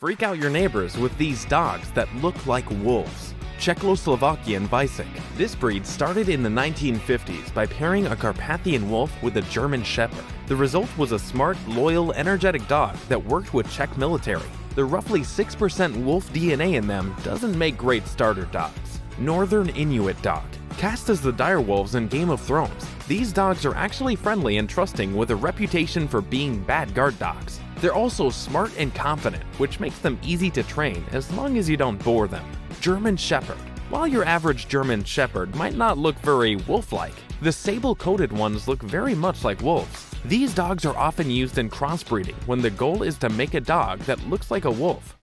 Freak out your neighbors with these dogs that look like wolves. Czechoslovakian Vlčák. This breed started in the 1950s by pairing a Carpathian wolf with a German Shepherd. The result was a smart, loyal, energetic dog that worked with Czech military. The roughly 6% wolf DNA in them doesn't make great starter dogs. Northern Inuit Dog. Cast as the direwolves in Game of Thrones, these dogs are actually friendly and trusting with a reputation for being bad guard dogs. They're also smart and confident, which makes them easy to train as long as you don't bore them. German Shepherd. While your average German Shepherd might not look very wolf-like, the sable-coated ones look very much like wolves. These dogs are often used in crossbreeding when the goal is to make a dog that looks like a wolf.